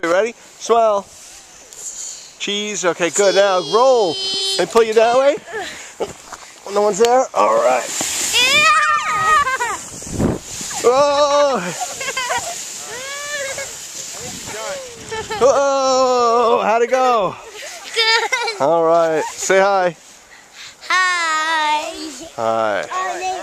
to. Ready? Swell. Cheese. Okay, good. Now roll and pull you that way. No one's there. All right. Oh! Oh! How'd it go? Good. All right. Say hi. Hi. Hi.